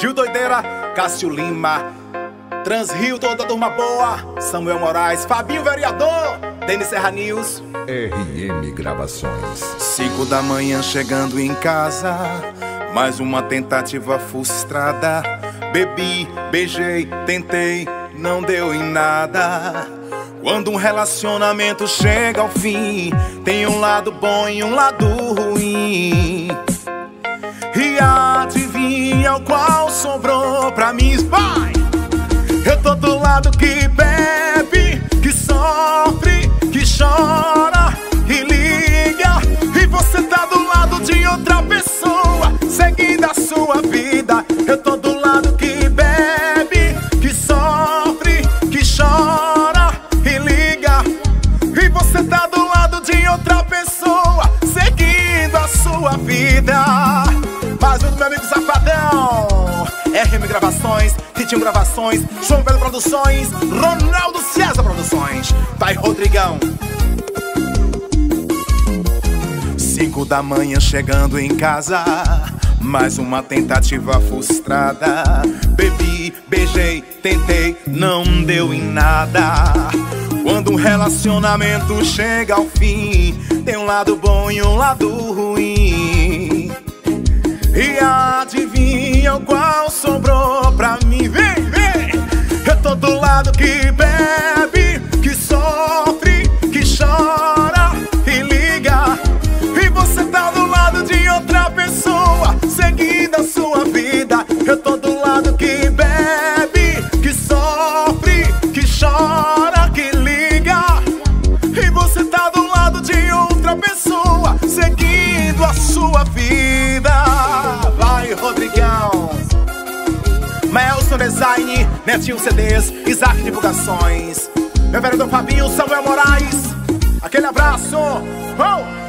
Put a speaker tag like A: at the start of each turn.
A: Gil Doideira, Cássio Lima, Transrio, toda a turma boa, Samuel Moraes, Fabinho Vereador, Denis Serra News,
B: RM Gravações.
A: Cinco da manhã chegando em casa, mais uma tentativa frustrada. Bebi, beijei, tentei, não deu em nada. Quando um relacionamento chega ao fim, tem um lado bom e um lado ruim. Sobrou pra mim? Vai! Eu tô do lado que bebe, que sofre, que chora e liga. E você tá do lado de outra pessoa, seguindo a sua vida. Eu tô do lado que bebe, que sofre, que chora e liga. E você tá do lado de outra pessoa, seguindo a sua vida. Mais um do meu amigo Safadão. RM Gravações, Ritmo Gravações, João Pedro Produções, Ronaldo César Produções, Pai Rodrigão. Cinco da manhã chegando em casa, mais uma tentativa frustrada. Bebi, beijei, tentei, não deu em nada. Quando um relacionamento chega ao fim, tem um lado bom e um lado ruim. E qual sobrou pra mim? Vem, vem! Eu tô do lado que bebe, que sofre, que chora e liga. E você tá do lado de outra pessoa, seguindo a sua vida. Eu tô do lado que bebe, que sofre, que chora, que liga. E você tá do lado de outra pessoa, seguindo a sua vida. Melson Design, Netinho CDs, Isaac Divulgações. Meu vereador Fabinho, Samuel Moraes. Aquele abraço. Oh!